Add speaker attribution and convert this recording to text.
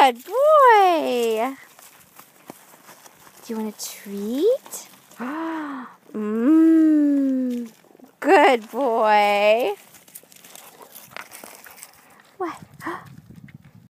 Speaker 1: Good boy. Do you want a treat? Mmm. Good boy. What?